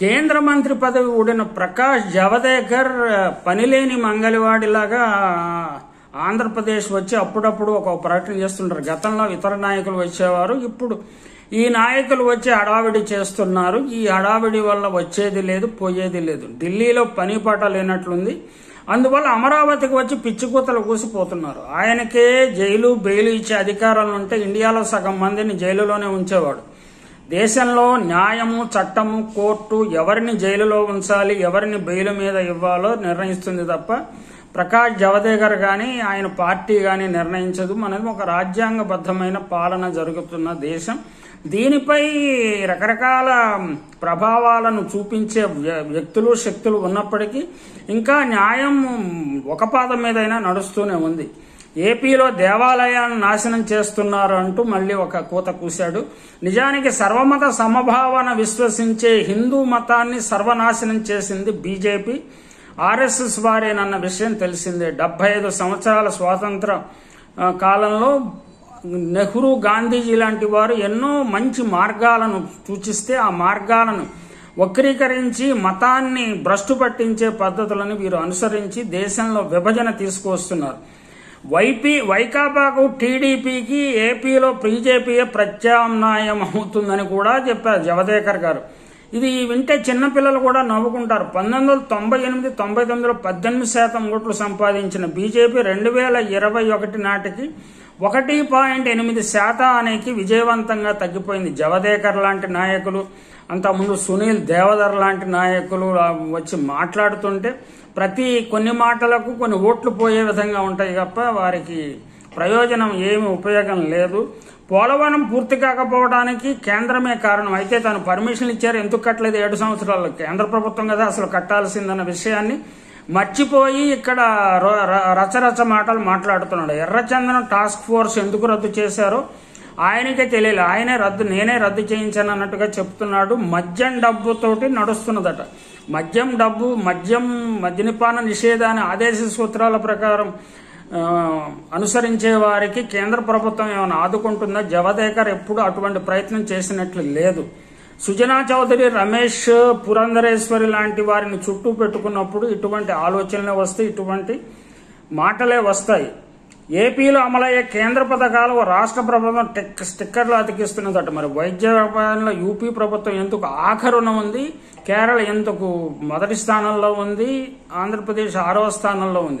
కేంద్ర మంత్రి పదవి ఊడిన ప్రకాష్ జవదేకర్ పనిలేని మంగళవాడిలాగా ఆంధ్రప్రదేశ్ వచ్చి అప్పుడప్పుడు ఒక ప్రకటన చేస్తుంటారు. గతంలో ఇతర నాయకులు వచ్చేవారు. ఇప్పుడు ఈ నాయకులు వచ్చి హడావిడి చేస్తున్నారు. ఈ హడావిడి వల్ల వచ్చేది లేదు పోయేది లేదు. ఢిల్లీలో పని పాట లేనట్లుంది. అందువల్ల అమరావతికి వచ్చి పిచ్చికూతలు కూసిపోతున్నారు. ఆయనకే జైలు బెయిల్ ఇచ్చే అధికారాలు ఉంటే ఇండియాలో సగం మందిని జైలులోనే ఉంచేవాడు. దేశంలో న్యాయము చట్టము కోర్టు ఎవరిని జైలులో ఉంచాలి ఎవరిని బెయిల్ మీద ఇవ్వాలో నిర్ణయిస్తుంది తప్ప ప్రకాష్ జవదేకర్ కానీ ఆయన పార్టీ కానీ నిర్ణయించదు. మనది ఒక రాజ్యాంగబద్ధమైన పాలన జరుగుతున్న దేశం. దీనిపై రకరకాల ప్రభావాలను చూపించే వ్య- వ్యక్తులు శక్తులు ఉన్నప్పటికీ ఇంకా న్యాయం ఒక పాదం మీదైనా నడుస్తూనే ఉంది. ఏపీలో దేవాలయాలను నాశనం చేస్తున్నారు అంటూ మళ్ళీ ఒక కూత కూశాడు. నిజానికి సర్వమత సమభావన విశ్వసించే హిందూ మతాన్ని సర్వనాశనం చేసింది బీజేపీ. ఆర్ఎస్ఎస్ వారేనన్న విషయం తెలిసిందే. డెబ్బై ఐదు సంవత్సరాల స్వాతంత్ర కాలంలో నెహ్రూ గాంధీజీ లాంటి వారు ఎన్నో మంచి మార్గాలను సూచిస్తే ఆ మార్గాలను వక్రీకరించి మతాన్ని భ్రష్టు పట్టించే పద్ధతులను వీరు అనుసరించి దేశంలో విభజన తీసుకువస్తున్నారు. వైపీ వైకాపాకు టీడీపీకి ఏపీలో బీజేపీయే ప్రత్యామ్నాయం అవుతుందని కూడా చెప్పారు జవదేకర్ గారు. ఇది వింటే చిన్నపిల్లలు కూడా నవ్వుకుంటారు. పంతొమ్మిది వందల తొంభై ఎనిమిది తొంభై తొమ్మిదిలో పద్దెనిమిది శాతం ఓట్లు సంపాదించిన బీజేపీ రెండు వేల ఇరవై ఒకటి నాటికి ఒకటి పాయింట్ ఎనిమిది శాతానికి విజయవంతంగా తగ్గిపోయింది. జవదేకర్ లాంటి నాయకులు అంతకుముందు సునీల్ దేవదర్ లాంటి నాయకులు వచ్చి మాట్లాడుతుంటే ప్రతి కొన్ని మాటలకు కొన్ని ఓట్లు పోయే విధంగా ఉంటాయి తప్ప వారికి ప్రయోజనం ఏమి ఉపయోగం లేదు. పోలవరం పూర్తి కాకపోవడానికి కేంద్రమే కారణం. అయితే తాను పర్మిషన్ ఇచ్చారు. ఎందుకు కట్టలేదు? ఏడు సంవత్సరాలు. కేంద్ర ప్రభుత్వం కదా అసలు కట్టాల్సిందన్న విషయాన్ని మర్చిపోయి ఇక్కడ ర- రచరచ మాటలు మాట్లాడుతున్నాడు. ఎర్రచందనం టాస్క్ ఫోర్స్ ఎందుకు రద్దు చేశారో ఆయనకే తెలియలేదు ఆయనే రద్దు నేనే రద్దు చేయించాను అన్నట్టుగా చెప్తున్నాడు. మద్యం డబ్బుతోటి నడుస్తున్నదట. మద్యం డబ్బు మద్యం మద్యనిపాన నిషేధాన్ని ఆదేశ సూత్రాల ప్రకారం అనుసరించే వారికి కేంద్ర ప్రభుత్వం ఏమైనా ఆదుకుంటుందా? జవదేకర్ ఎప్పుడు అటువంటి ప్రయత్నం చేసినట్లు లేదు. సుజనా చౌదరి రమేష్ పురంధరేశ్వరి లాంటి వారిని చుట్టూ పెట్టుకున్నప్పుడు ఇటువంటి ఆలోచనలే వస్తాయి ఇటువంటి మాటలే వస్తాయి. ఏపీలో అమలయ్యే కేంద్ర పథకాలు రాష్ట్ర ప్రభుత్వం స్టిక్కర్లు అతికిస్తున్నదట. మరి వైద్య వ్యాపారంలో యూపీ ప్రభుత్వం ఎందుకు ఆఖరున ఉంది? కేరళ ఎందుకు మొదటి స్థానంలో ఉంది? ఆంధ్రప్రదేశ్ ఆరవ స్థానంలో ఉంది?